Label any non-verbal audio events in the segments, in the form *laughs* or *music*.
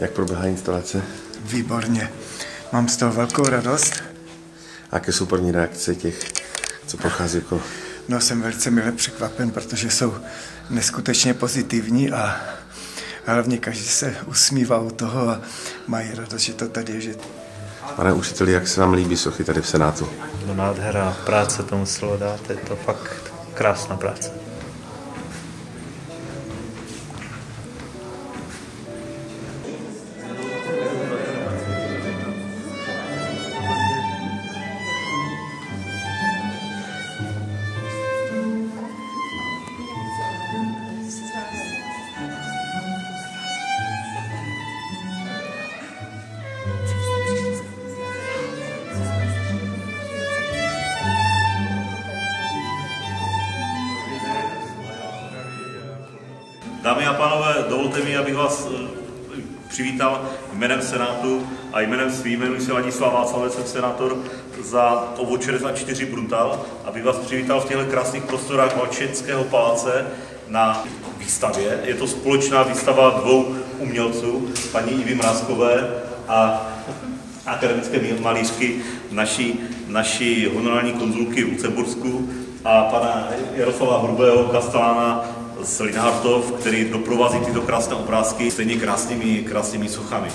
Jak probíhá instalace? Výborně. Mám z toho velkou radost. A jaké jsou první reakce těch, co prochází okolo? No jsem velice mile překvapen, protože jsou neskutečně pozitivní a hlavně každý se usmívá u toho a mají radost, že to tady je. Že... Pane učiteli, jak se vám líbí sochy tady v Senátu? No nádhera, práce to muselo dát, je to fakt krásná práce. Dámy a pánové, dovolte mi, abych vás eh, přivítal jménem Senátu a jménem svým, jmenuji se Ladislav Václavec, jsem senátor za obvod 64 Bruntal, abych vás přivítal v těchto krásných prostorách Valčenského paláce na výstavě. Je to společná výstava dvou umělců, paní Ivy Mrázkové a akademické malířky naší, naší honorální konzulky v Lucembursku a pana Jaroslava Hrubého Kastelána z Linhartov, který doprovází tyto krásné obrázky stejně krásnými, krásnými sochami.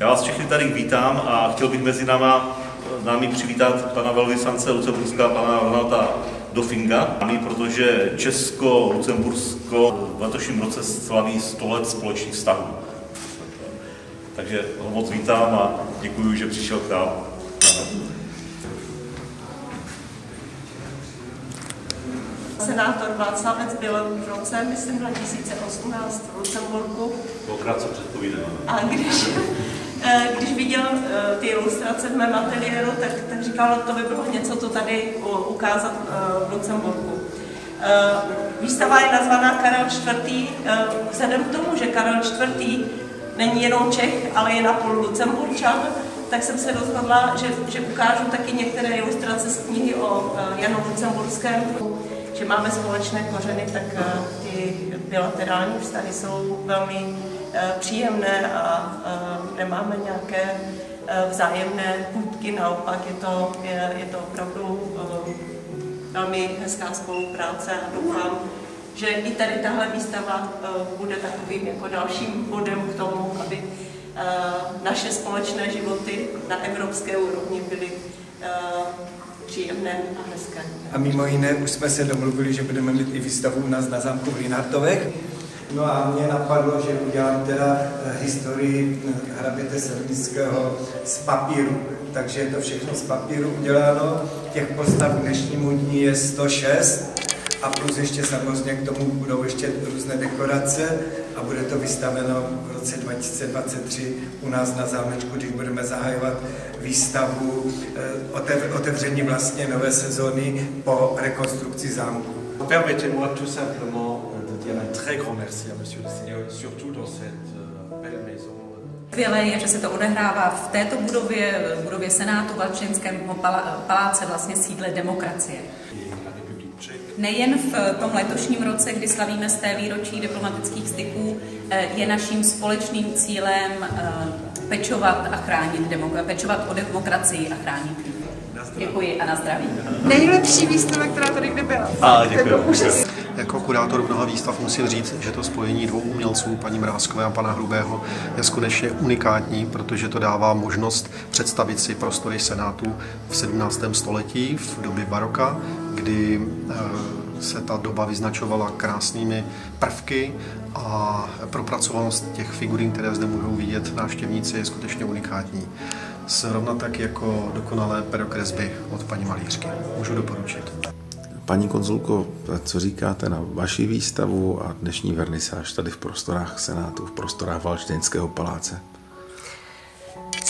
Já vás všechny tady vítám a chtěl bych mezi náma, námi přivítat pana velvyslance Lucemburska, pana Ronalda Dofinga, protože Česko-Lucembursko v letošním roce slaví 100 let společných vztahů. Takže ho moc vítám a děkuji, že přišel k nám. Senátor Václavec byl v roce, myslím, 2018 v Lucemburku. Dvakrát se předpovídám. A když, *laughs* eh, když viděl eh, ty ilustrace v mém ateliéru, tak, tak říkal, to by bylo něco, co tady ukázat eh, v Lucemburku. Výstava je nazvaná Karel IV. Vzhledem k tomu, že Karel IV. není jenom Čech, ale je napůl Lucemburčan, tak jsem se rozhodla, že, že ukážu taky některé ilustrace z knihy o Janu Lucemburském že máme společné kořeny, tak eh, ty bilaterální vztahy jsou velmi eh, příjemné a eh, nemáme nějaké vzájemné půdky, naopak je to, je, je to opravdu velmi hezká spolupráce a doufám, že i tady tahle výstava bude takovým jako dalším bodem k tomu, aby naše společné životy na evropské úrovni byly příjemné a hezké. A mimo jiné už jsme se domluvili, že budeme mít i výstavu u nás na zámku v Linartovech. No a mě napadlo, že udělám teda eh, historii eh, hraběte Selnického z papíru. Takže je to všechno z papíru uděláno. Těch postav k dnešnímu dní je 106 a plus ještě samozřejmě k tomu budou ještě různé dekorace a bude to vystaveno v roce 2023 u nás na zámečku, když budeme zahajovat výstavu eh, otevření vlastně nové sezóny po rekonstrukci zámku. Permettez-moi tout simplement de dire un très grand merci à Monsieur le Seigneur, surtout dans cette euh, belle maison. Skvělé je, že se to odehrává v této budově, v budově Senátu Valčenského paláce, vlastně sídle demokracie. Nejen v tom letošním roce, kdy slavíme z té výročí diplomatických styků, eh, je naším společným cílem eh, pečovat a chránit demokra- pečovat o demokracii a chránit Děkuji a na zdraví. Nejlepší výstava, která tady kdy byla. A, děkuji. Jako kurátor mnoha výstav musím říct, že to spojení dvou umělců, paní Mrázkové a pana Hrubého, je skutečně unikátní, protože to dává možnost představit si prostory Senátu v 17. století, v době baroka, kdy eh, se ta doba vyznačovala krásnými prvky a propracovanost těch figurín, které zde můžou vidět návštěvníci, je skutečně unikátní. Zrovna tak jako dokonalé perokresby od paní malířky. Můžu doporučit. Paní konzulko, co říkáte na vaši výstavu a dnešní vernisáž tady v prostorách Senátu, v prostorách Valštejnského paláce?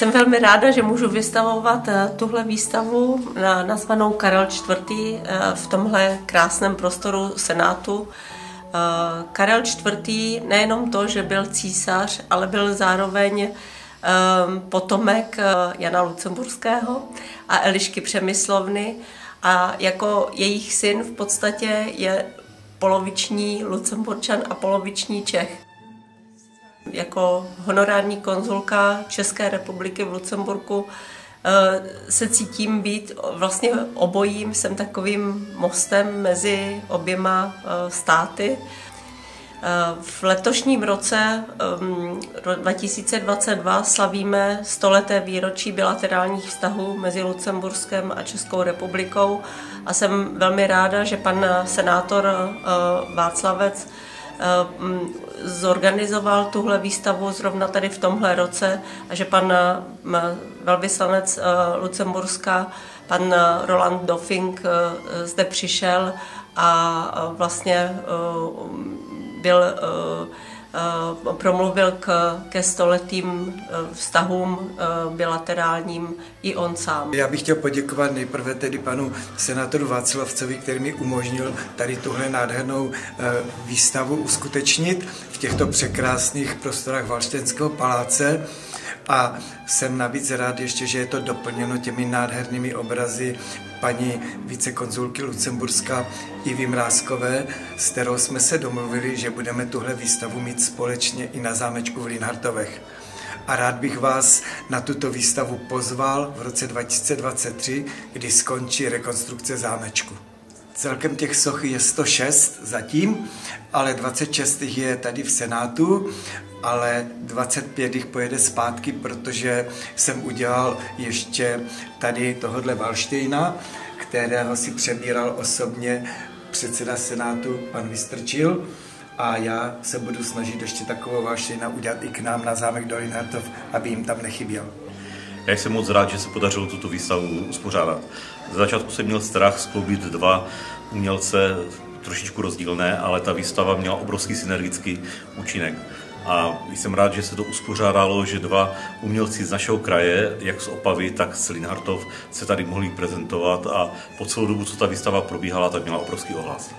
Jsem velmi ráda, že můžu vystavovat eh, tuhle výstavu nazvanou Karel IV. Eh, v tomhle krásném prostoru Senátu. Eh, Karel IV. nejenom to, že byl císař, ale byl zároveň potomek Jana Lucemburského a Elišky Přemyslovny a jako jejich syn v podstatě je poloviční Lucemburčan a poloviční Čech. Jako honorární konzulka České republiky v Lucemburku eh, se cítím být vlastně obojím, jsem takovým mostem mezi oběma eh, státy. V letošním roce 2022 um, slavíme stoleté výročí bilaterálních vztahů mezi Lucemburskem a Českou republikou a jsem velmi ráda, že pan senátor Václavec zorganizoval tuhle výstavu zrovna tady v tomhle roce a že pan uh, velvyslanec Lucemburska, pan Roland Dofing, zde přišel a vlastně byl, eh, eh, promluvil k, ke stoletým eh, vztahům bilaterálním i on sám. Já bych chtěl poděkovat nejprve tedy panu senátoru Václavcovi, který mi umožnil tady tuhle nádhernou výstavu uskutečnit v těchto překrásných prostorách Valštenského paláce. A jsem navíc rád ještě, že je to doplněno těmi nádhernými obrazy paní vicekonzulky Lucemburska Ivy Mrázkové, s kterou jsme se domluvili, že budeme tuhle výstavu mít společně i na zámečku v Linhartovech. A rád bych vás na tuto výstavu pozval v roce 2023, kdy skončí rekonstrukce zámečku. Celkem těch soch je 106 zatím, ale 26 je tady v Senátu, ale 25 jich pojede zpátky, protože jsem udělal ještě tady tohodle Valštejna, kterého si přebíral osobně předseda Senátu pan Vystrčil a já se budu snažit ještě takovou Valštejna udělat i k nám na zámek Dolinhartov, aby jim tam nechyběl. Já jsem moc rád, že se podařilo tuto výstavu uspořádat. Za začátku jsem měl strach skloubit dva umělce trošičku rozdílné, ale ta výstava měla obrovský synergický účinek. A jsem rád, že se to uspořádalo, že dva umělci z našeho kraje, jak z Opavy, tak z Linhartov, se tady mohli prezentovat a po celou dobu, co ta výstava probíhala, tak měla obrovský ohlas.